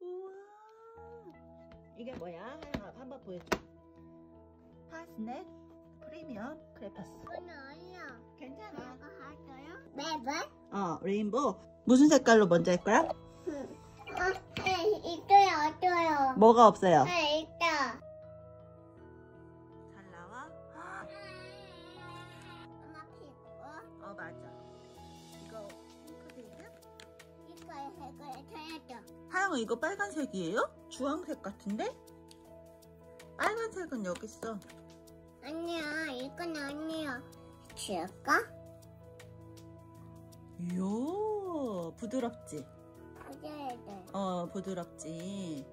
우와. 이게 뭐야? 하영아 한번 보여줘. 파스넷 프리미엄 크레파스. 이건 아니야. 괜찮아. 이거? 매번? 어, 레인보우. 무슨 색깔로 먼저 할 거야? 어, 네, 있어요, 있어요. 뭐가 없어요? 네, 있다. 잘 나와? 엄마 피고, 어, 맞아. 이거 핑크색이야? 이거 해고 쳐야죠. 하영아 이거 빨간색이에요? 주황색 같은데? 빨간색은 여기 있어. 아니야, 이건 아니야. 줄까? 이야, 부드럽지? 돼. 어, 부드럽지.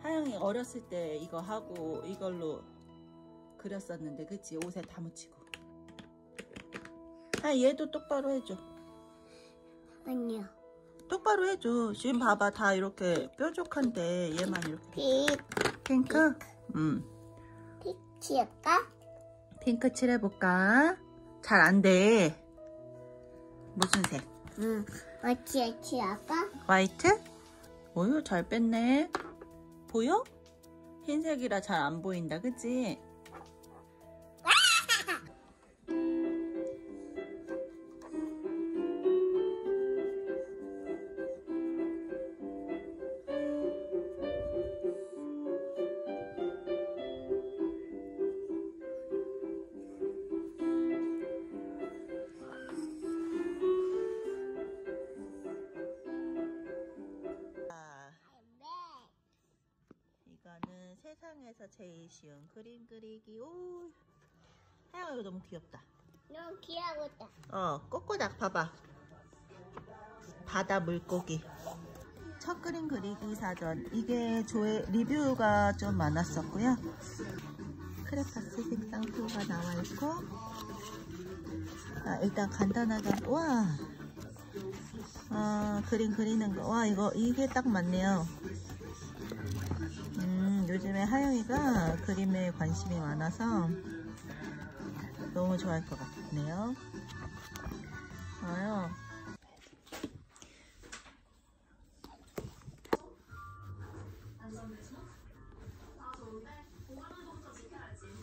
하영이 어렸을 때 이거 하고 이걸로 그렸었는데, 그치? 옷에 다 묻히고. 아, 얘도 똑바로 해줘. 아니야. 똑바로 해줘. 지금 봐봐. 다 이렇게 뾰족한데, 얘만 이렇게. 픽, 핑크? 음. 픽 칠까? 핑크 칠해볼까? 잘 안 돼. 무슨 색? 응. 어찌 칠까? 화이트? 어휴, 잘 뺐네. 보여? 흰색이라 잘 안 보인다, 그치? 세상에서 제일 쉬운 그림 그리기. 오, 하영아 이거 너무 귀엽다. 너무 귀여웠다. 어, 꼬꼬닥 봐봐. 바다 물고기. 첫 그림 그리기 사전. 이게 조회, 리뷰가 좀 많았었고요. 크레파스 색상표가 나와 있고. 아, 일단 간단하게, 와. 아, 그림 그리는 거. 와, 이거, 이게 딱 맞네요. 음, 요즘에 하영이가 그림에 관심이 많아서 너무 좋아할 것 같네요. 좋아요.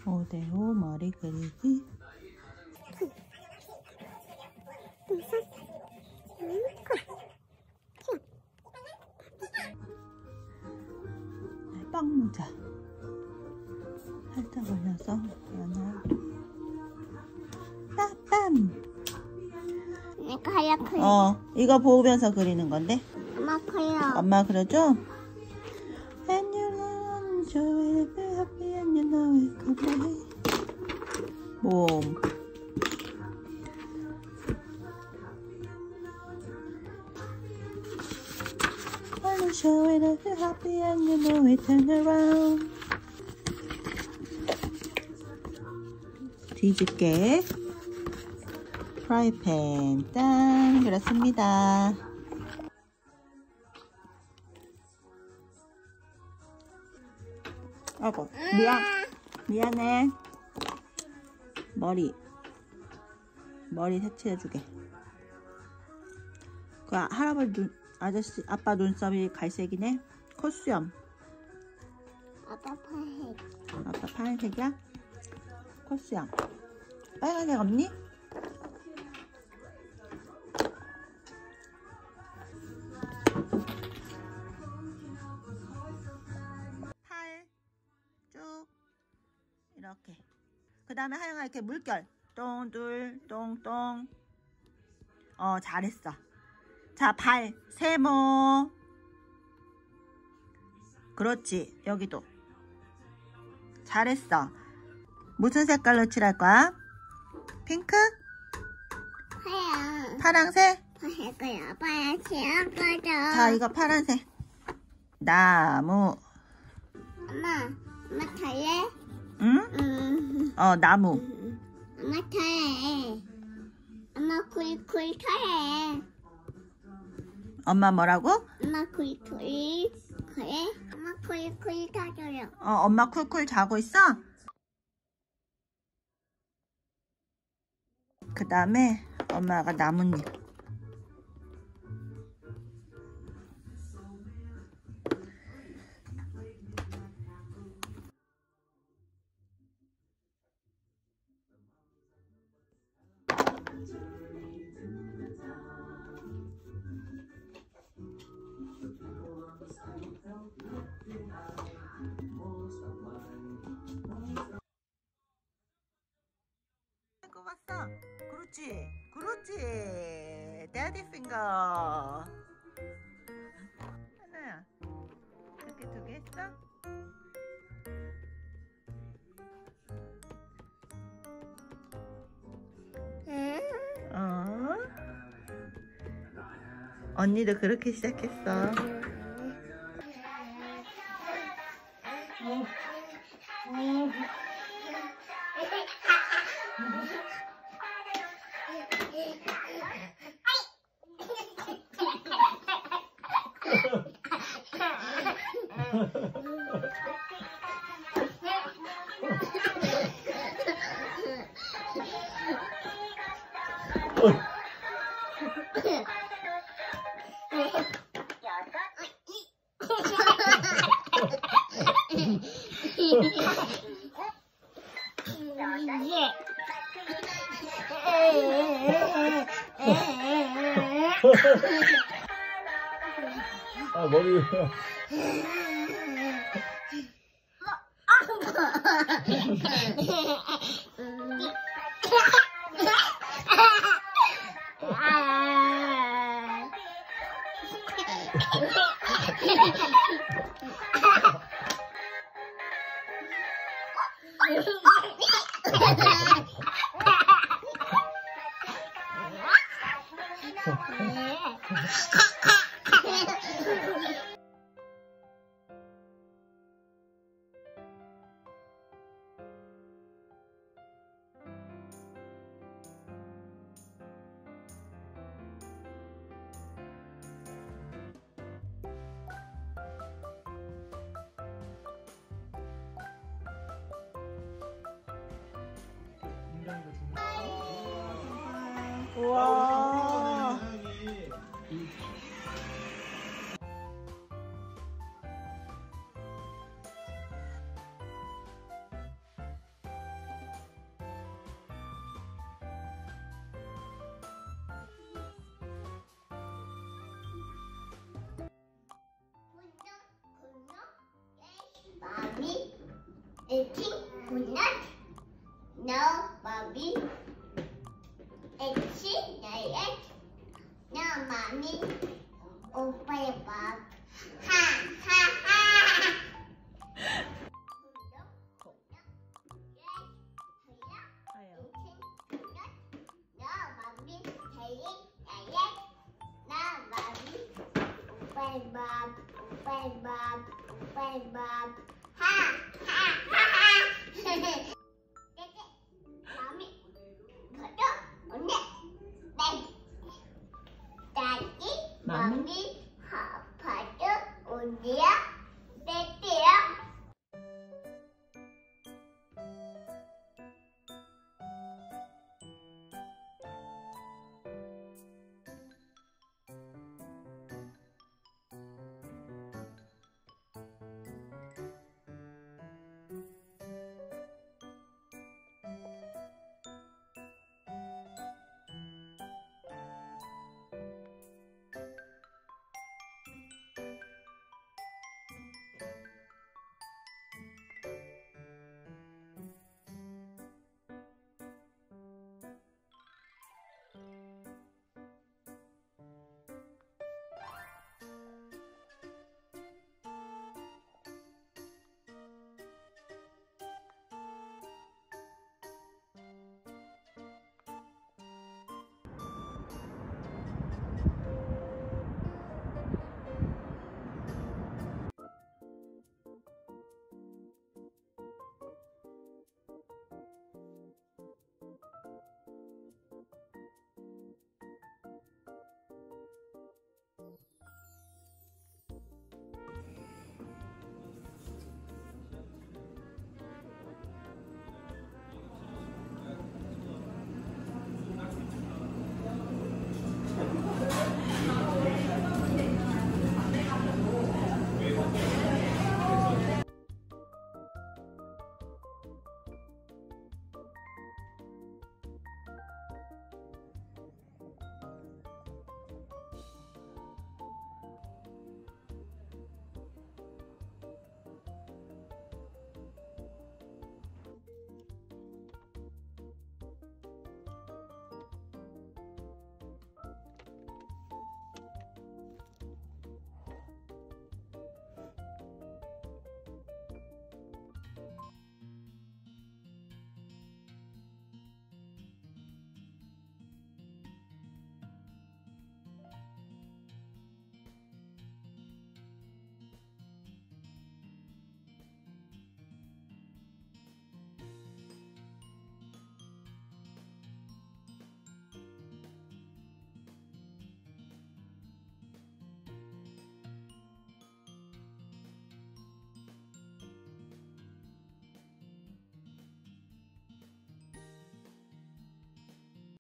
오데오 머리 그리기. 살짝 올려서 하나. 빠밤. 내가 하얗고요. 어, 이거 보면서 그리는 건데. 엄마 커요. 엄마 그려줘. And you know you're very happy and you know it could be. 몸. Wanna show it that you're happy and you know it turn around. 뒤집게. 프라이팬. 짠. 그렇습니다. 아이고 미안. 미안해. 머리. 머리 색칠해주게. 그 아- 할아버지 눈 아저씨 아빠 눈썹이 갈색이네. 콧수염. 아빠 파해. 아빠 파란색이야? 콧수염 빨간색 없니? 팔 쭉 이렇게. 그 다음에 하영아 이렇게 물결. 똥둘 똥똥. 어 잘했어. 자 발 세모. 그렇지 여기도. 잘했어. 무슨 색깔로 칠할 거야? 핑크? 하얀. 파랑색? 아빠야, 지할 거죠. 자 이거 파란색 나무 엄마, 엄마 탈래? 응? 음, 어 나무 엄마 탈래. 엄마 쿨쿨 타래. 엄마 뭐라고? 엄마 쿨쿨 그래? 엄마 쿨쿨 타줘요. 어, 엄마 쿨쿨 자고 있어? 그 다음에 엄마가 나뭇잎. 이거 봤어? 그렇지, 그렇지. 데디 핑거. 하나야, 이렇게 두 개 했어? 응? 어? 언니도 그렇게 시작했어. おい。あ、ボリューム。ハハハハ! 우와. Eating peanut. No, Ha. No, mommy eating diet. No, mommy open bob, open bob, open bob. Ha daddy, mommy, papa, India.